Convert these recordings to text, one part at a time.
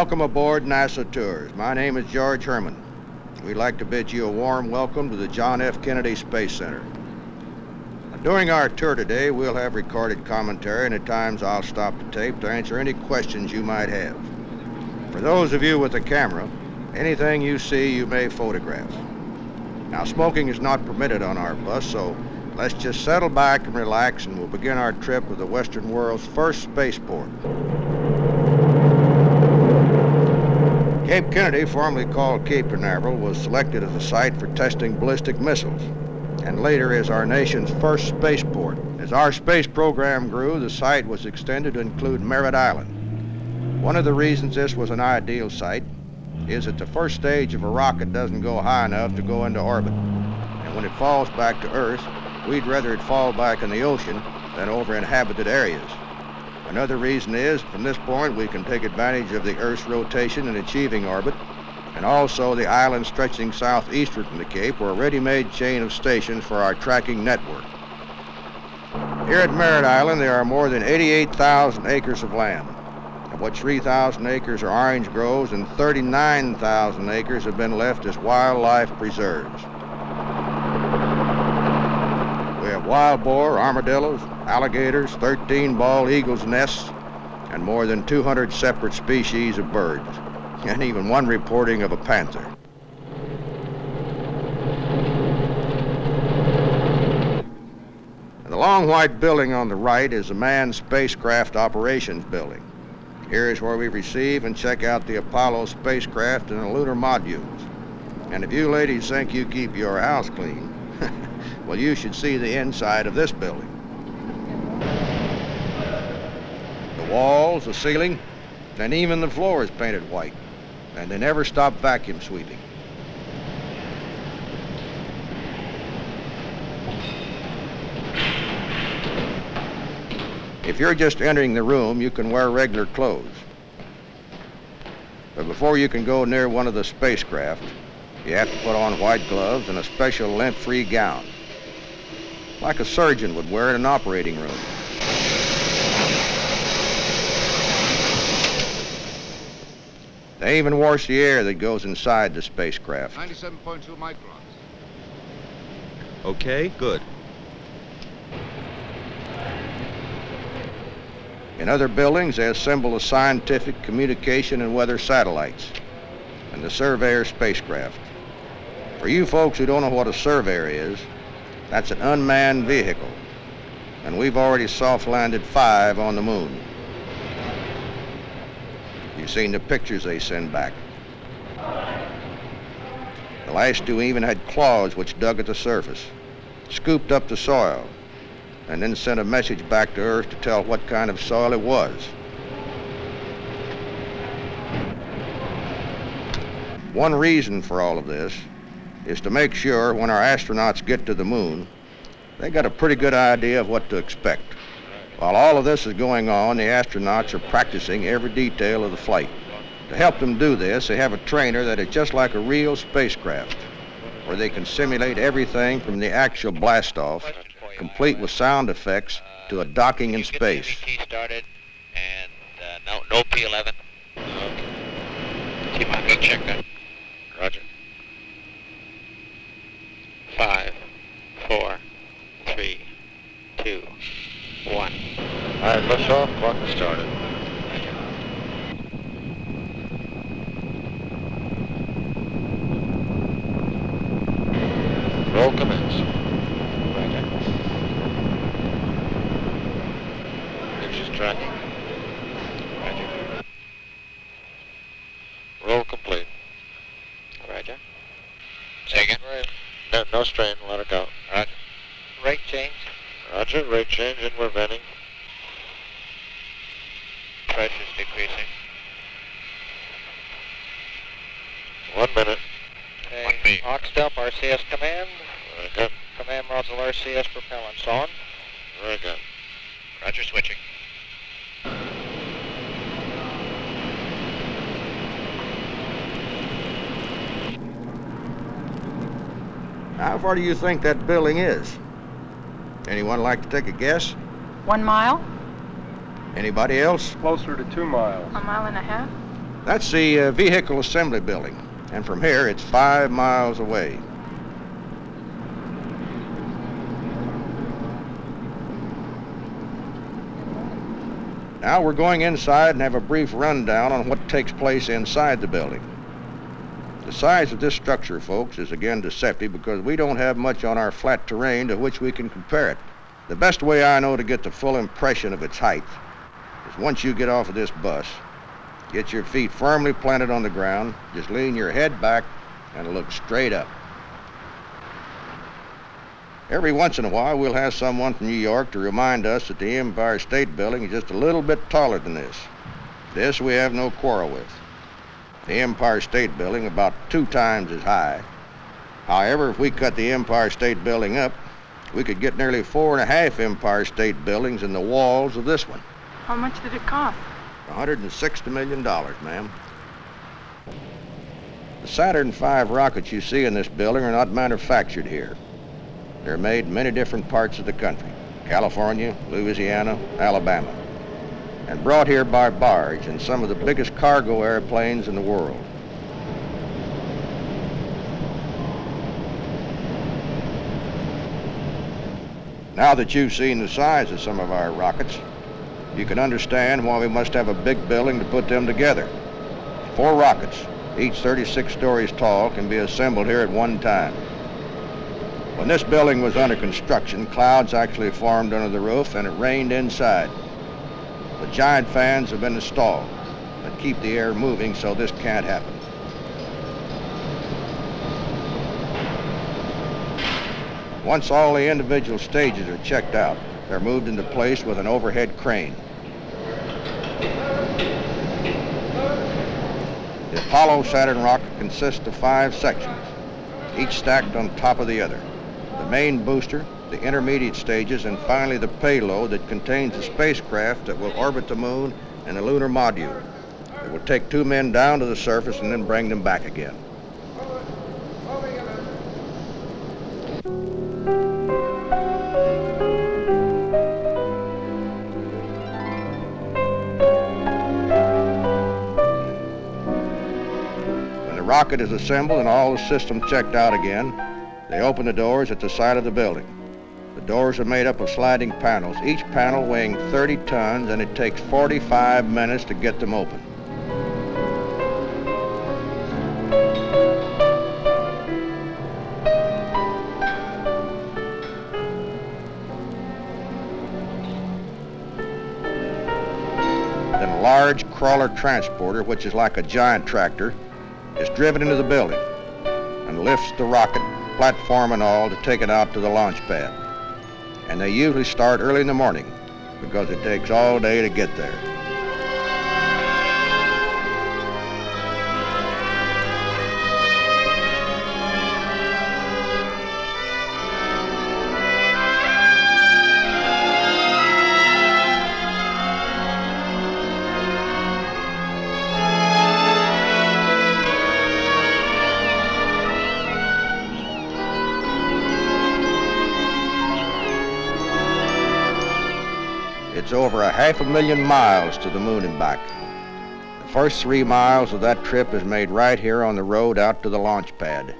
Welcome aboard NASA Tours. My name is George Herman. We'd like to bid you a warm welcome to the John F. Kennedy Space Center. During our tour today, we'll have recorded commentary, and at times I'll stop the tape to answer any questions you might have. For those of you with a camera, anything you see you may photograph. Now, smoking is not permitted on our bus, so let's just settle back and relax, and we'll begin our trip with the Western world's first spaceport. Cape Kennedy, formerly called Cape Canaveral, was selected as a site for testing ballistic missiles and later as our nation's first spaceport. As our space program grew, the site was extended to include Merritt Island. One of the reasons this was an ideal site is that the first stage of a rocket doesn't go high enough to go into orbit. And when it falls back to Earth, we'd rather it fall back in the ocean than over inhabited areas. Another reason is, from this point, we can take advantage of the Earth's rotation in achieving orbit and also the island stretching southeastward from the Cape were a ready-made chain of stations for our tracking network. Here at Merritt Island, there are more than 88,000 acres of land, of which 3,000 acres are orange groves and 39,000 acres have been left as wildlife preserves. We have wild boar, armadillos, alligators, 13 bald eagles' nests, and more than 200 separate species of birds and even one reporting of a panther. The long white building on the right is the Manned Spacecraft Operations Building. Here is where we receive and check out the Apollo spacecraft and the lunar modules. And if you ladies think you keep your house clean, well, you should see the inside of this building. The walls, the ceiling, and even the floor is painted white and they never stop vacuum sweeping. If you're just entering the room, you can wear regular clothes. But before you can go near one of the spacecraft, you have to put on white gloves and a special lint-free gown, like a surgeon would wear in an operating room. They even wash the air that goes inside the spacecraft. 97.2 microns. Okay, good. In other buildings, they assemble the scientific, communication, and weather satellites and the surveyor spacecraft. For you folks who don't know what a surveyor is, that's an unmanned vehicle. And we've already soft landed five on the moon. You've seen the pictures they send back. The last two even had claws which dug at the surface, scooped up the soil, and then sent a message back to Earth to tell what kind of soil it was. One reason for all of this is to make sure when our astronauts get to the moon, they got a pretty good idea of what to expect. While all of this is going on, the astronauts are practicing every detail of the flight. To help them do this, they have a trainer that is just like a real spacecraft, where they can simulate everything from the actual blastoff, complete with sound effects, to a docking in space. started, and uh, no, no P11. Okay. T-Mark, check that. Roger. Five, four, three, two, one. All right, lift off. Clock is started. Roll commence. Roger. Picture's tracking. Roger. Roll complete. Roger. Say again. No, no strain. Let it go. Roger. Rate change. Roger. Rate change, and we're venting. Pressure's decreasing. One minute. One B. Aux dump RCS command. Very good. Command module RCS propellants on. Very good. Roger, switching. How far do you think that building is? Anyone like to take a guess? One mile? Anybody else? Closer to two miles. A mile and a half? That's the uh, vehicle assembly building, and from here it's five miles away. Now we're going inside and have a brief rundown on what takes place inside the building. The size of this structure, folks, is again deceptive because we don't have much on our flat terrain to which we can compare it. The best way I know to get the full impression of its height is once you get off of this bus, get your feet firmly planted on the ground, just lean your head back and look straight up. Every once in a while, we'll have someone from New York to remind us that the Empire State Building is just a little bit taller than this. This we have no quarrel with. The Empire State Building about two times as high. However, if we cut the Empire State Building up, we could get nearly four and a half Empire State Buildings in the walls of this one. How much did it cost? $160 million, ma'am. The Saturn V rockets you see in this building are not manufactured here. They're made in many different parts of the country, California, Louisiana, Alabama, and brought here by barge in some of the biggest cargo airplanes in the world. Now that you've seen the size of some of our rockets, you can understand why we must have a big building to put them together. Four rockets, each 36 stories tall, can be assembled here at one time. When this building was under construction, clouds actually formed under the roof and it rained inside. The giant fans have been installed that keep the air moving so this can't happen. Once all the individual stages are checked out, they're moved into place with an overhead crane. The Apollo Saturn rocket consists of five sections, each stacked on top of the other. The main booster, the intermediate stages, and finally the payload that contains the spacecraft that will orbit the moon and the lunar module. It will take two men down to the surface and then bring them back again. Rocket is assembled and all the systems checked out again, they open the doors at the side of the building. The doors are made up of sliding panels, each panel weighing 30 tons, and it takes 45 minutes to get them open. Then a large crawler transporter, which is like a giant tractor, is driven into the building and lifts the rocket, platform and all, to take it out to the launch pad. And they usually start early in the morning because it takes all day to get there. Half a million miles to the moon and back. The first three miles of that trip is made right here on the road out to the launch pad.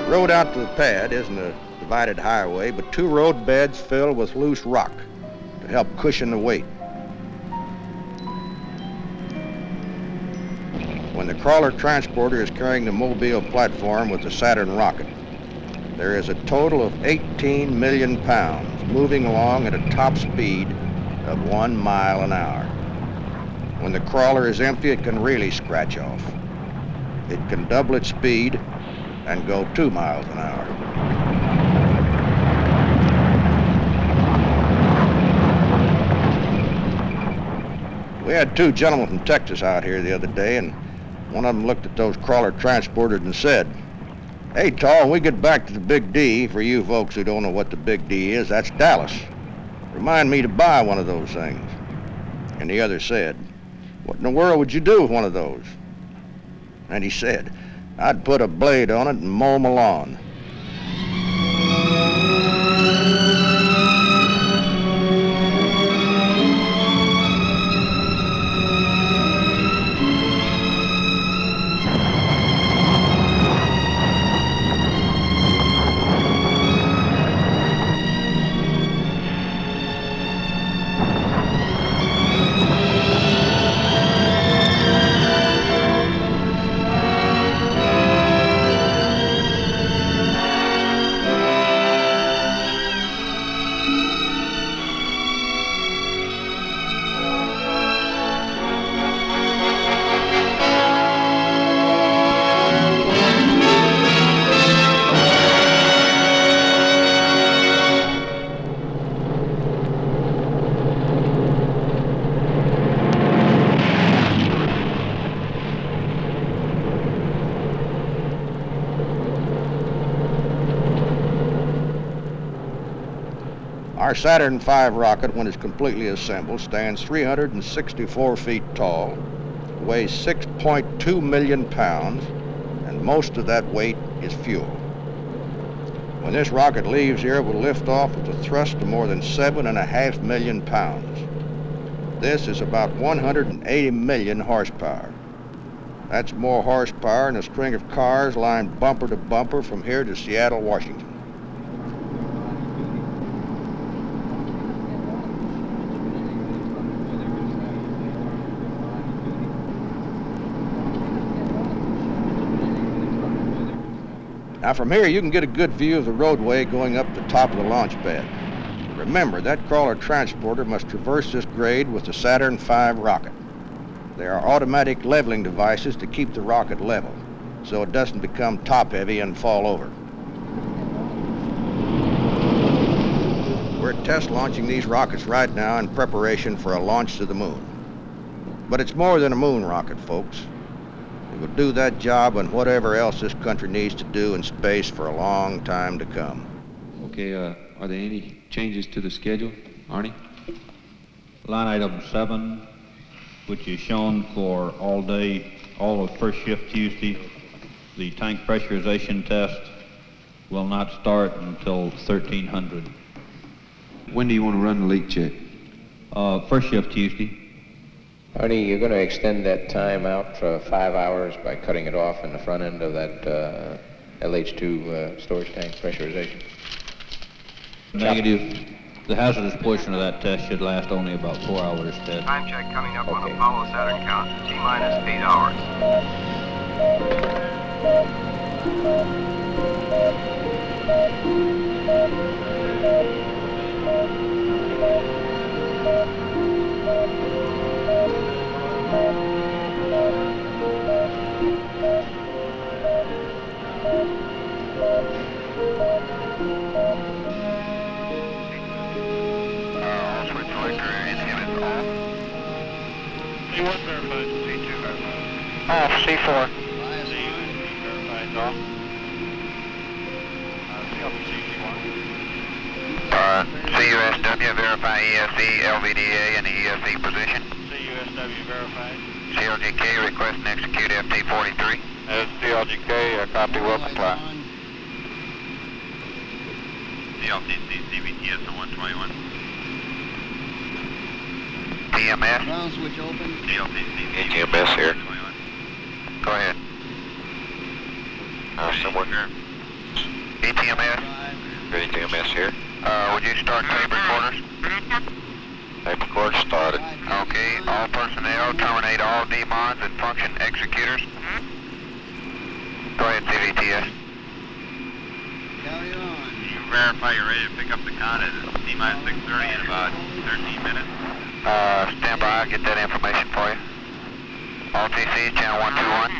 The road out to the pad isn't a divided highway, but two road beds filled with loose rock to help cushion the weight. When the crawler transporter is carrying the Mobile platform with the Saturn rocket, there is a total of 18 million pounds moving along at a top speed of one mile an hour. When the crawler is empty, it can really scratch off. It can double its speed and go two miles an hour. We had two gentlemen from Texas out here the other day, and one of them looked at those crawler transporters and said, Hey, Tall, we get back to the Big D, for you folks who don't know what the Big D is, that's Dallas. Remind me to buy one of those things. And the other said, What in the world would you do with one of those? And he said, I'd put a blade on it and mow my lawn. Our Saturn V rocket, when it's completely assembled, stands 364 feet tall, weighs 6.2 million pounds, and most of that weight is fuel. When this rocket leaves here, it will lift off with a thrust of more than seven and a half million pounds. This is about 180 million horsepower. That's more horsepower than a string of cars lined bumper to bumper from here to Seattle, Washington. Now from here you can get a good view of the roadway going up the top of the launch pad. Remember, that crawler transporter must traverse this grade with the Saturn V rocket. There are automatic leveling devices to keep the rocket level, so it doesn't become top-heavy and fall over. We're test launching these rockets right now in preparation for a launch to the moon. But it's more than a moon rocket, folks. It will do that job and whatever else this country needs to do in space for a long time to come. Okay, uh, are there any changes to the schedule? Arnie? Line item seven, which is shown for all day, all of first shift Tuesday. The tank pressurization test will not start until 1300. When do you want to run the leak check? Uh, first shift Tuesday. Arnie, you're going to extend that time out for five hours by cutting it off in the front end of that uh, LH2 uh, storage tank pressurization. Negative. The hazardous portion of that test should last only about four hours, Ted. Time check coming up on Okay. Apollo Saturn count. T minus eight hours. Uh, C1 verified. C2 verified. Off, C4. verified off. Uh, Uh, CUSW verify ESE, LVDA, and the ESE position. CUSW verified. CLGK request and execute FT43. As CLGK, uh, copy, will comply. CLTC CVTS on 121. TMS. Ground switch open. CLTC TMS here. Go ahead. Uh, someone here. ETMS. Ready TMS here. Uh, would you start tape recorders? Tape recorder started. Okay, all personnel terminate all demons and function executors. Go ahead, CVTS. Carry on. You verify you're ready to pick up the con at T-minus 630 in about 13 minutes? Uh, stand by, I'll get that information for you. All channel 121.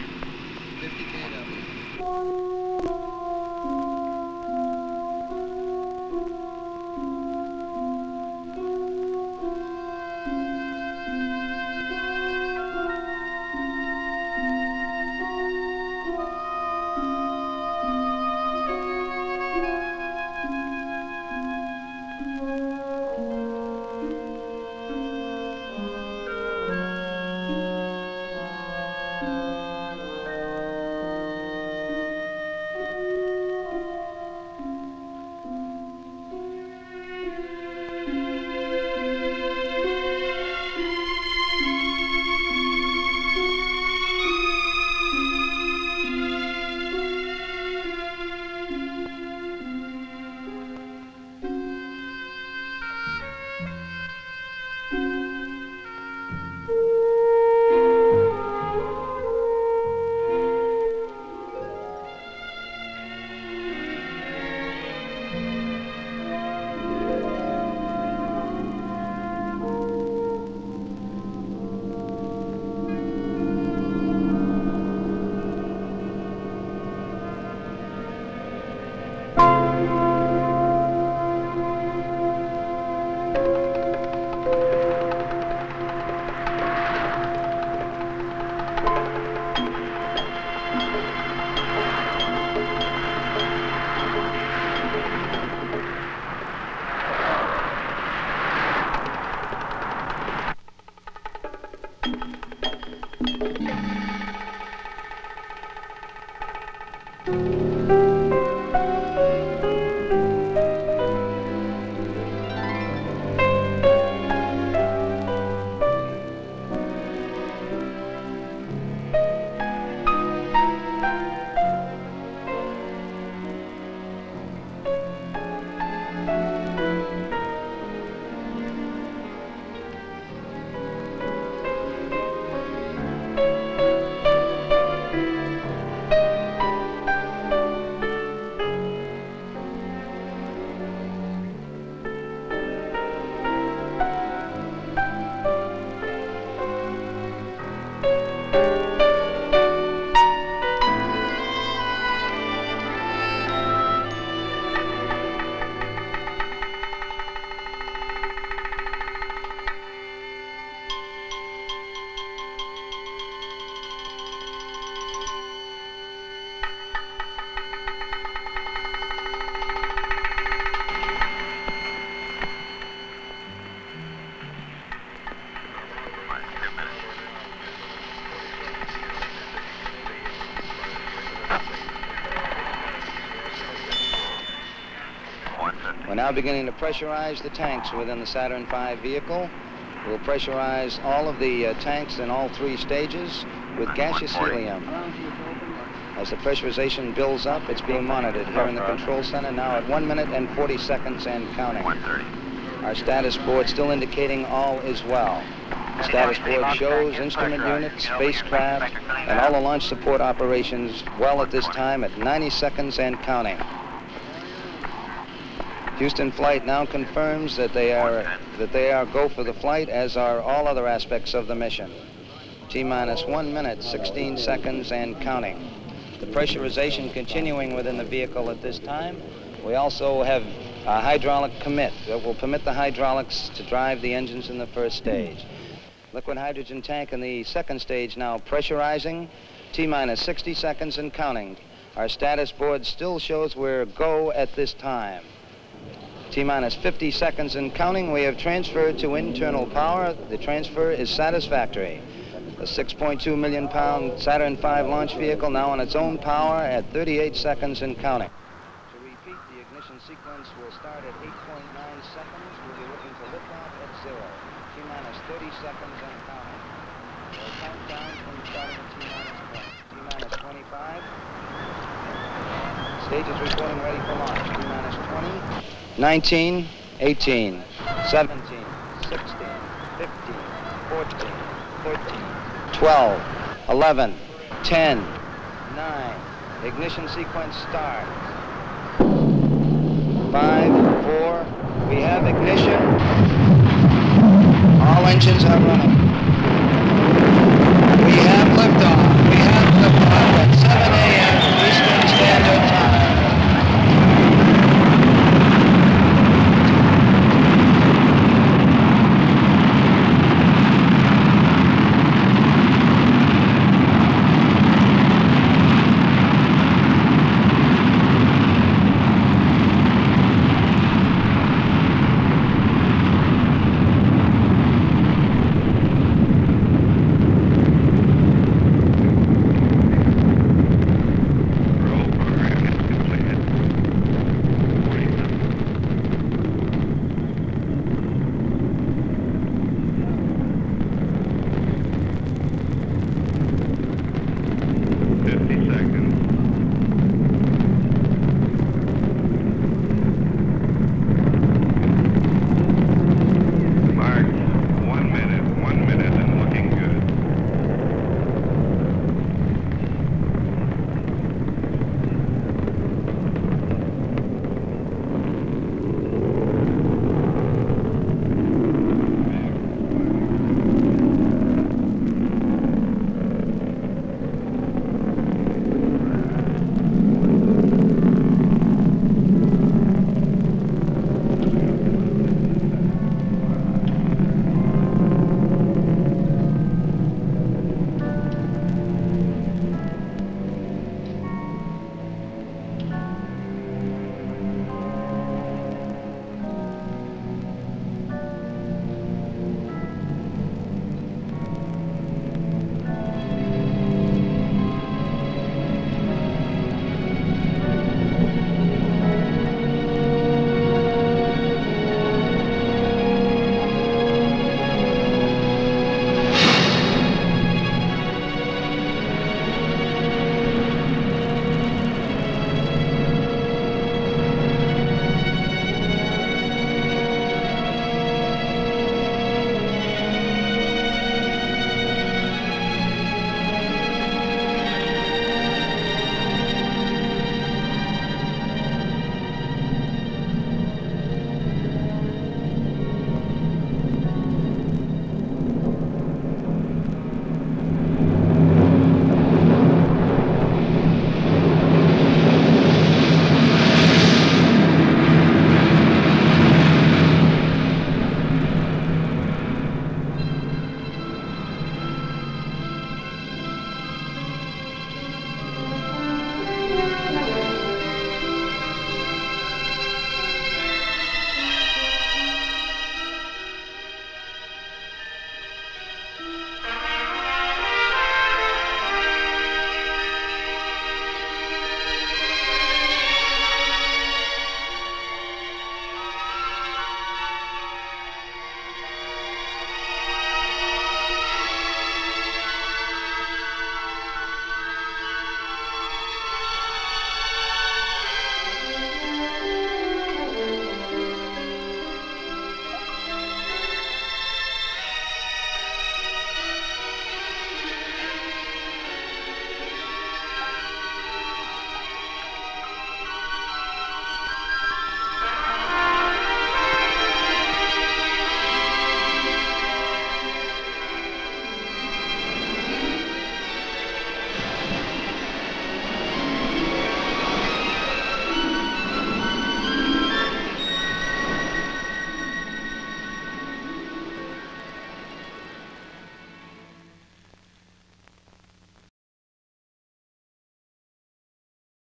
We're now beginning to pressurize the tanks within the Saturn V vehicle. We'll pressurize all of the uh, tanks in all three stages with gaseous helium. As the pressurization builds up, it's being monitored here in the control center now at 1 minute and 40 seconds and counting. Our status board still indicating all is well. Status board shows instrument units, spacecraft, and all the launch support operations well at this time at 90 seconds and counting. Houston flight now confirms that they are that they are go for the flight, as are all other aspects of the mission. T minus one minute, 16 seconds and counting. The pressurization continuing within the vehicle at this time. We also have a hydraulic commit that will permit the hydraulics to drive the engines in the first stage. Liquid hydrogen tank in the second stage now pressurizing. T minus 60 seconds and counting. Our status board still shows we're go at this time. T minus 50 seconds and counting. We have transferred to internal power. The transfer is satisfactory. The 6.2 million pound Saturn V launch vehicle now on its own power at 38 seconds and counting. To repeat, the ignition sequence will start at 8.9 seconds. We'll be looking for liftoff at zero. T minus 30 seconds and counting. We'll count down from starting at T minus 20. T minus 25. Stage is reporting ready for launch. 19, 18, 17, 16, 15, 14, 14, 12, 11, 10, 9, ignition sequence start. 5, 4, we have ignition. All engines are running. We have liftoff. We have liftoff at 7 a.m.